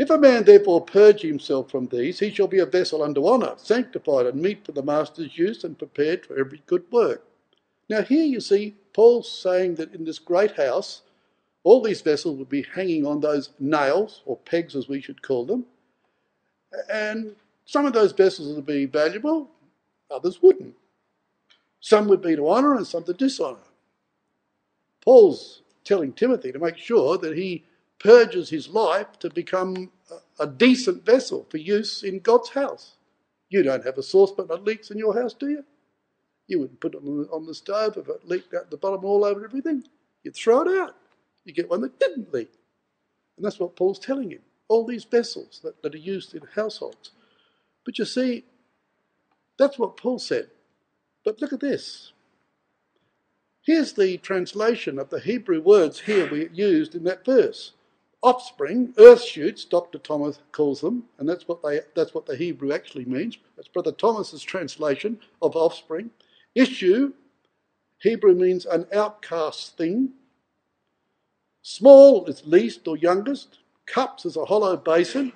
If a man therefore purge himself from these, he shall be a vessel unto honour, sanctified and meet for the master's use and prepared for every good work. Now, here you see Paul's saying that in this great house, all these vessels would be hanging on those nails, or pegs as we should call them, and some of those vessels would be valuable, others wouldn't. Some would be to honour and some to dishonour. Paul's telling Timothy to make sure that he purges his life to become a decent vessel for use in God's house. You don't have a saucepan that leaks in your house, do you? You wouldn't put it on the stove if it leaked out the bottom all over everything. You'd throw it out. You get one that didn't leak. And that's what Paul's telling him. All these vessels that, that are used in households. But you see, that's what Paul said. But look at this. Here's the translation of the Hebrew words here we used in that verse offspring, earth shoots, Dr. Thomas calls them, and that's what they that's what the Hebrew actually means. That's Brother Thomas's translation of offspring. Issue, Hebrew means an outcast thing. Small is least or youngest. Cups is a hollow basin.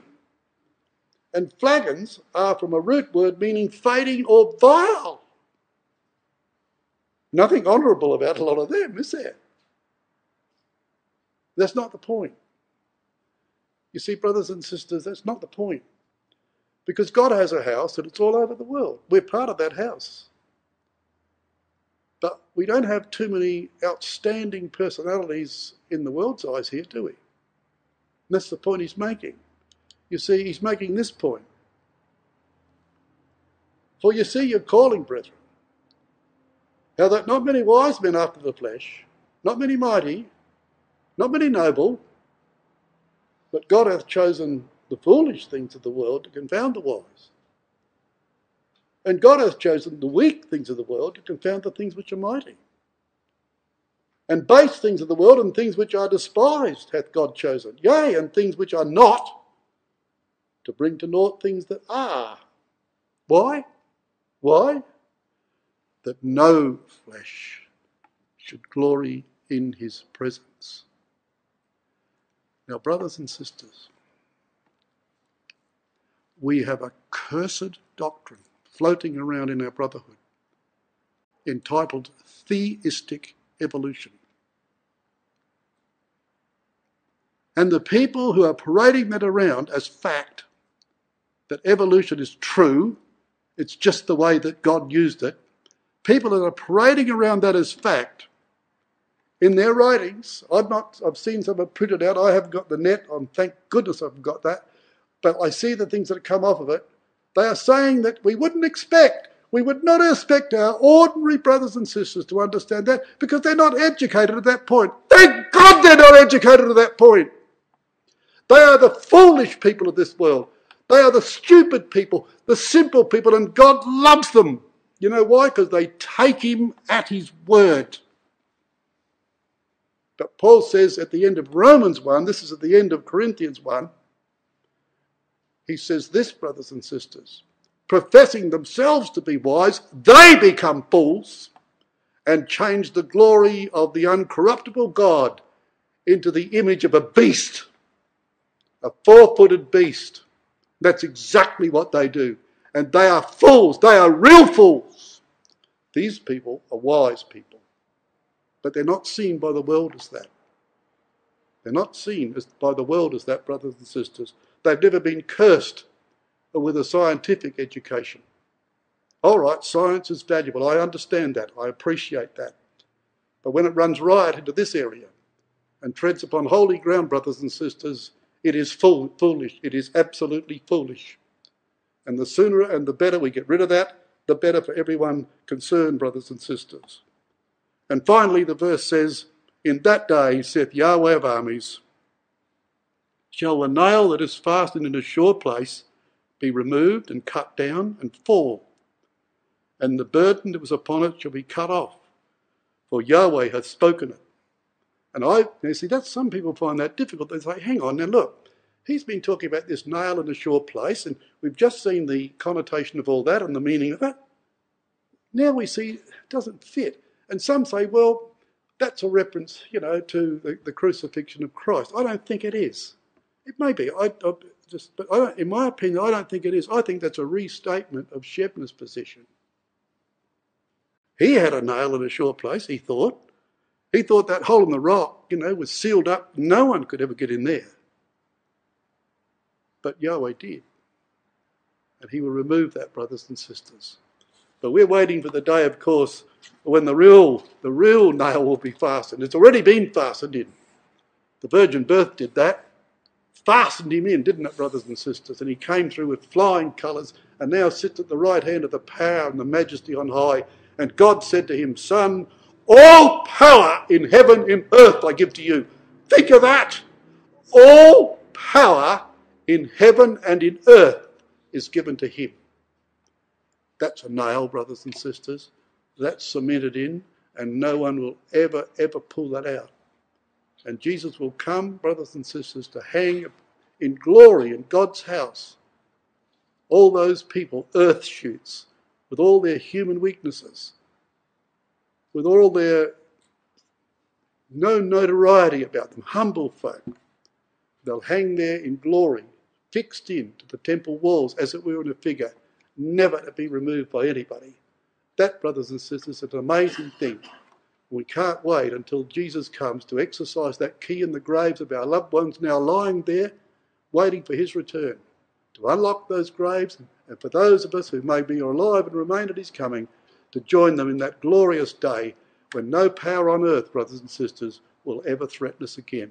And flagons are from a root word meaning fading or vile. Nothing honourable about a lot of them, is there? That's not the point. You see, brothers and sisters, that's not the point. Because God has a house and it's all over the world. We're part of that house. But we don't have too many outstanding personalities in the world's eyes here, do we? And that's the point he's making. You see, he's making this point. For you see your calling, brethren, how that not many wise men after the flesh, not many mighty, not many noble, but God hath chosen the foolish things of the world to confound the wise. And God hath chosen the weak things of the world to confound the things which are mighty. And base things of the world and things which are despised hath God chosen, yea, and things which are not, to bring to naught things that are. Why? Why? That no flesh should glory in his presence. Now, brothers and sisters, we have a cursed doctrine floating around in our brotherhood entitled theistic evolution. And the people who are parading that around as fact, that evolution is true, it's just the way that God used it, people that are parading around that as fact in their writings. I've not, I've seen some are printed out. I haven't got the net on. Thank goodness I've got that. But I see the things that have come off of it. They are saying that we wouldn't expect, we would not expect our ordinary brothers and sisters to understand that because they're not educated at that point. Thank God they're not educated at that point. They are the foolish people of this world. They are the stupid people, the simple people, and God loves them. You know why? Because they take Him at His word. But Paul says at the end of Romans 1, this is at the end of Corinthians 1, he says this, brothers and sisters, professing themselves to be wise, they become fools and change the glory of the uncorruptible God into the image of a beast, a four footed beast. That's exactly what they do. And they are fools, they are real fools. These people are wise people but they're not seen by the world as that. They're not seen as, by the world as that, brothers and sisters. They've never been cursed with a scientific education. All right, science is valuable. I understand that. I appreciate that. But when it runs riot into this area and treads upon holy ground, brothers and sisters, it is full, foolish. It is absolutely foolish. And the sooner and the better we get rid of that, the better for everyone concerned, brothers and sisters. And finally, the verse says, In that day, saith Yahweh of armies, shall the nail that is fastened in a sure place be removed and cut down and fall, and the burden that was upon it shall be cut off, for Yahweh hath spoken it. And I, you see, that's some people find that difficult. They say, hang on, now look, He's been talking about this nail in a sure place, and we've just seen the connotation of all that and the meaning of it. Now we see it doesn't fit. And some say, well, that's a reference, you know, to the, the crucifixion of Christ. I don't think it is. It may be. I, I just, but I in my opinion, I don't think it is. I think that's a restatement of Shebna's position. He had a nail in a sure place, he thought. He thought that hole in the rock, you know, was sealed up. No one could ever get in there. But Yahweh did. And he will remove that, brothers and sisters. But we're waiting for the day, of course, when the real, the real nail will be fastened. It's already been fastened in. The virgin birth did that. Fastened him in, didn't it, brothers and sisters? And he came through with flying colours and now sits at the right hand of the power and the majesty on high. And God said to him, Son, all power in heaven and earth I give to you. Think of that. All power in heaven and in earth is given to him. That's a nail, brothers and sisters. That's cemented in, and no one will ever, ever pull that out. And Jesus will come, brothers and sisters, to hang in glory in God's house. All those people, earth shoots, with all their human weaknesses, with all their no notoriety about them, humble folk, they'll hang there in glory, fixed in to the temple walls as it were in a figure, never to be removed by anybody. That, brothers and sisters, is an amazing thing. We can't wait until Jesus comes to exercise that key in the graves of our loved ones now lying there, waiting for his return, to unlock those graves, and for those of us who may be alive and remain at his coming, to join them in that glorious day when no power on earth, brothers and sisters, will ever threaten us again.